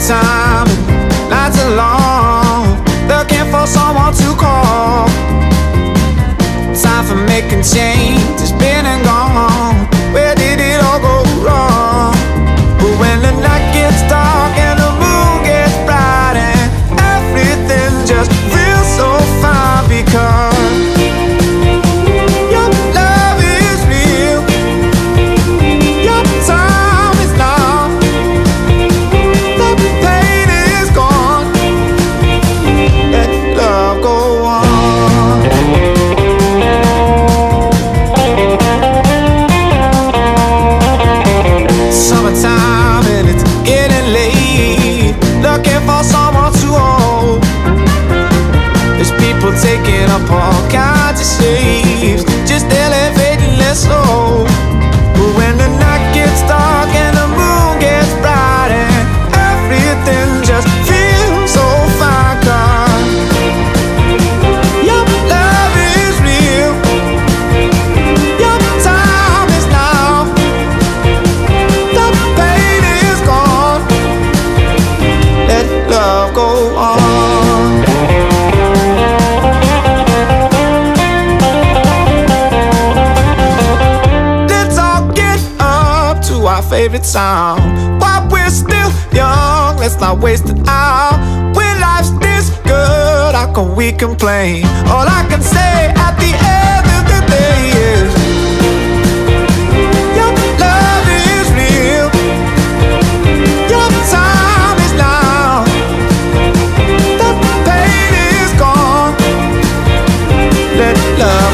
summertime Nights are long. Looking for someone to call. Time for making change. all kinds of shapes, just elevating their soul. favorite song. While we're still young, let's not waste an hour. When life's this good, how can we complain? All I can say at the end of the day is. Your love is real. Your time is now. The pain is gone. Let love.